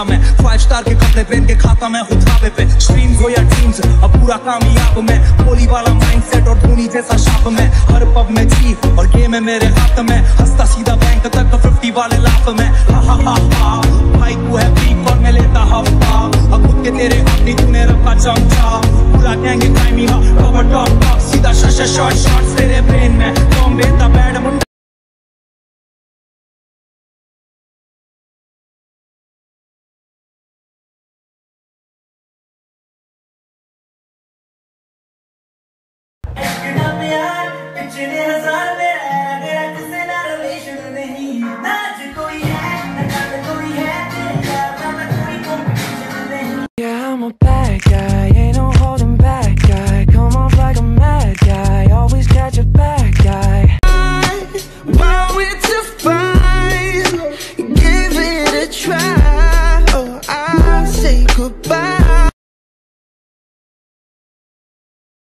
Star के कपड़े पहन के खाता मैं खावे पे। स्ट्रीम्स हो या ड्रीम्स अब पूरा कामयाब मैं। कोहली वाला माइंडसेट और धोनी जैसा शाप में। हर पब में जी और गेम है मेरे हाथ में। हंसता सीधा बैंक तक फिफ्टी वाले लाफ में। हा हा हा हा। भाई, तू है वीक और मैं लेता हफ़्ता अब खुद के तेरे अपनी तूने रखा चमचा। पूरा गैंग क्राइमी हा। कवर टॉप टॉप सीधा शॉट शॉट शॉट तेरे ब्रेन में। बॉम्बे दा बैड मुंडा Yeah, I'm a bad guy, ain't no holding back guy. Come off like a mad guy, always catch a bad guy. Why give it a try.